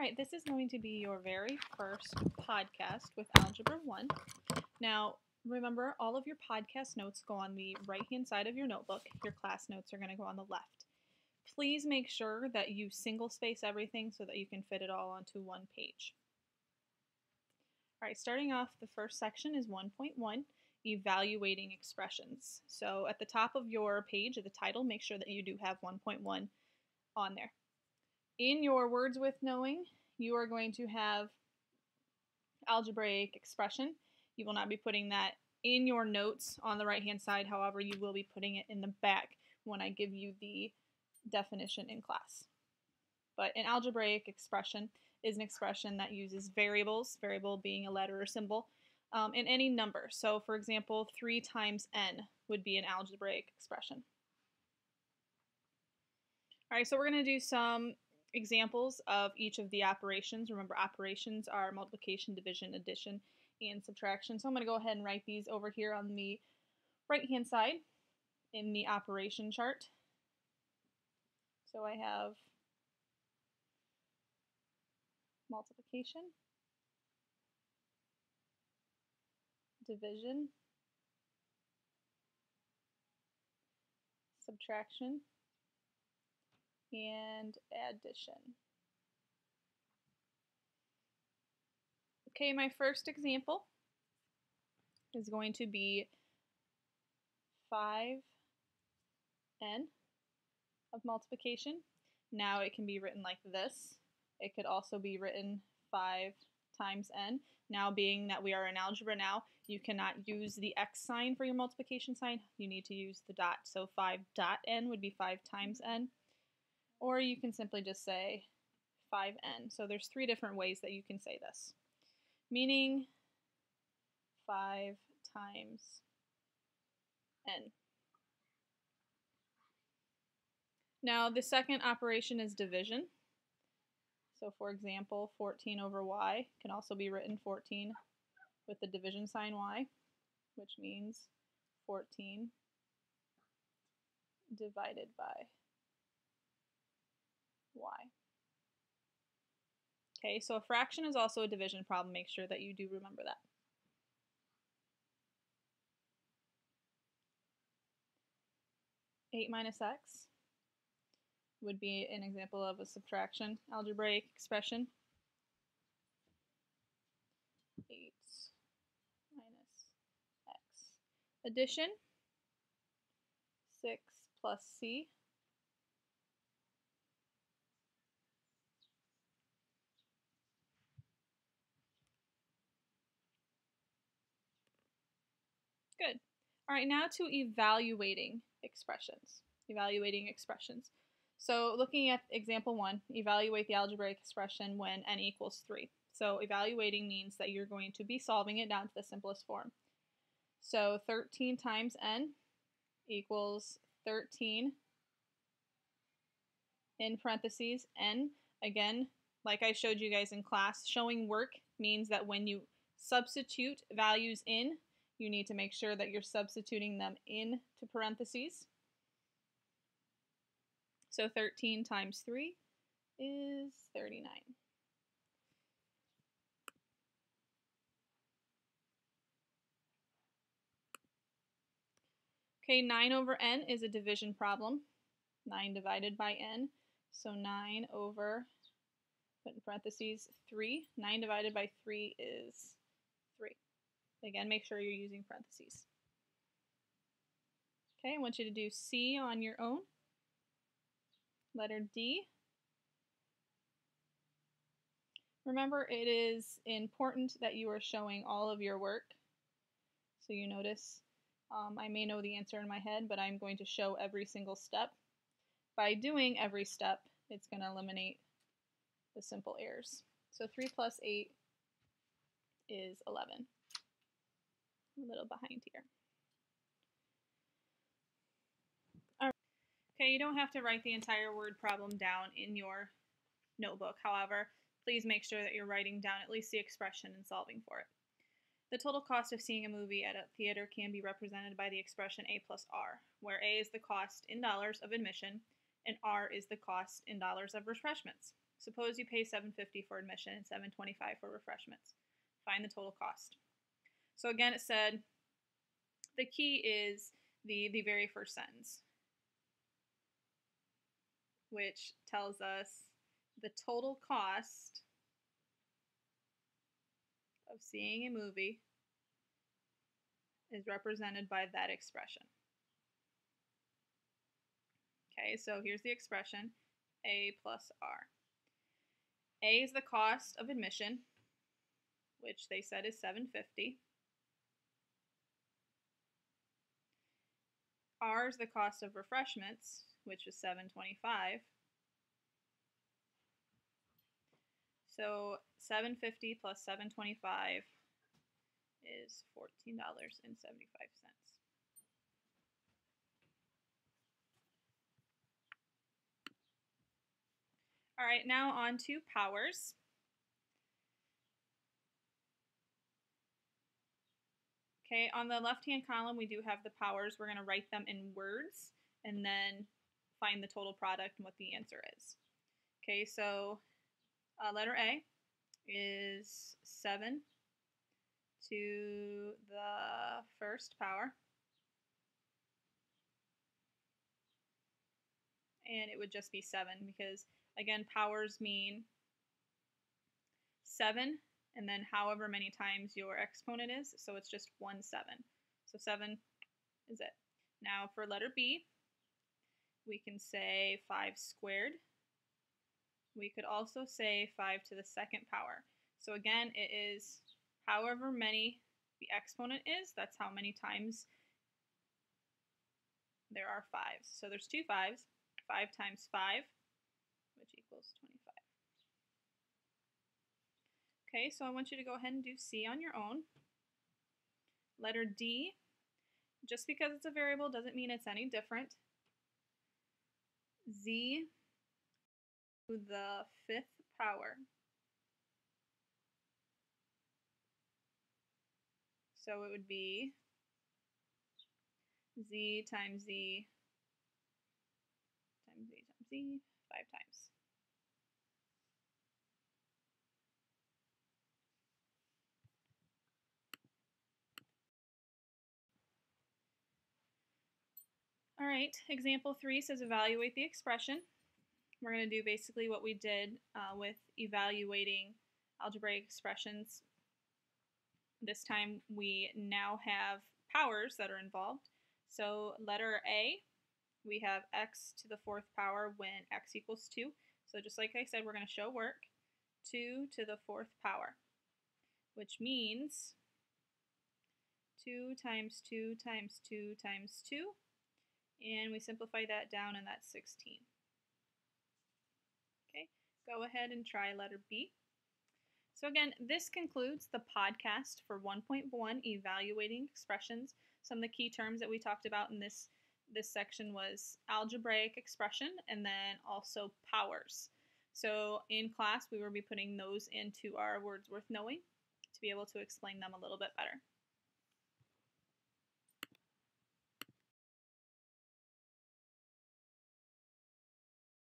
right, this is going to be your very first podcast with Algebra 1. Now, remember, all of your podcast notes go on the right hand side of your notebook. Your class notes are going to go on the left. Please make sure that you single space everything so that you can fit it all onto one page. All right, starting off, the first section is 1.1, evaluating expressions. So at the top of your page, at the title, make sure that you do have 1.1 on there. In your words with knowing, you are going to have algebraic expression. You will not be putting that in your notes on the right hand side. However, you will be putting it in the back when I give you the definition in class. But an algebraic expression is an expression that uses variables, variable being a letter or symbol, um, and any number. So for example, 3 times n would be an algebraic expression. All right, so we're going to do some examples of each of the operations. Remember, operations are multiplication, division, addition, and subtraction. So I'm going to go ahead and write these over here on the right-hand side in the operation chart. So I have multiplication, division, subtraction, and addition. Okay, my first example is going to be 5n of multiplication. Now it can be written like this. It could also be written 5 times n. Now being that we are in algebra now, you cannot use the x sign for your multiplication sign. You need to use the dot. So 5 dot n would be 5 times n or you can simply just say 5n. So there's three different ways that you can say this. Meaning 5 times n. Now the second operation is division. So for example, 14 over y can also be written 14 with the division sign y, which means 14 divided by y. Okay, so a fraction is also a division problem. Make sure that you do remember that. Eight minus x would be an example of a subtraction algebraic expression. 8 minus x. Addition, 6 plus c Good. All right, now to evaluating expressions. Evaluating expressions. So looking at example one, evaluate the algebraic expression when n equals 3. So evaluating means that you're going to be solving it down to the simplest form. So 13 times n equals 13 in parentheses n. Again, like I showed you guys in class, showing work means that when you substitute values in, you need to make sure that you're substituting them into parentheses. So 13 times 3 is 39. Okay, 9 over n is a division problem. 9 divided by n. So 9 over, put in parentheses, 3. 9 divided by 3 is Again, make sure you're using parentheses. Okay, I want you to do C on your own. Letter D. Remember, it is important that you are showing all of your work. So you notice um, I may know the answer in my head, but I'm going to show every single step. By doing every step, it's going to eliminate the simple errors. So 3 plus 8 is 11 a little behind here. Okay, you don't have to write the entire word problem down in your notebook. However, please make sure that you're writing down at least the expression and solving for it. The total cost of seeing a movie at a theater can be represented by the expression A plus R, where A is the cost in dollars of admission and R is the cost in dollars of refreshments. Suppose you pay 750 for admission and $7.25 for refreshments. Find the total cost. So again, it said the key is the, the very first sentence, which tells us the total cost of seeing a movie is represented by that expression. Okay, so here's the expression A plus R. A is the cost of admission, which they said is 750. R is the cost of refreshments, which was 725. So 750 plus 725 is $14.75. All right, now on to powers. Okay, on the left-hand column, we do have the powers. We're going to write them in words and then find the total product and what the answer is. Okay, so uh, letter A is 7 to the first power. And it would just be 7 because Again, powers mean 7 and then however many times your exponent is. So it's just 1 7. So 7 is it. Now for letter B, we can say 5 squared. We could also say 5 to the second power. So again, it is however many the exponent is, that's how many times there are 5s. So there's two 5s. 5 times 5 which equals 25. Okay, so I want you to go ahead and do C on your own. Letter D, just because it's a variable doesn't mean it's any different. Z to the fifth power. So it would be z times z times z times z five times. All right, example three says evaluate the expression. We're going to do basically what we did uh, with evaluating algebraic expressions. This time we now have powers that are involved. So letter A, we have x to the fourth power when x equals 2. So just like I said, we're going to show work. 2 to the fourth power, which means 2 times 2 times 2 times 2 and we simplify that down and that's 16. Okay, go ahead and try letter B. So again, this concludes the podcast for 1.1 evaluating expressions. Some of the key terms that we talked about in this this section was algebraic expression and then also powers. So in class, we will be putting those into our words worth knowing to be able to explain them a little bit better.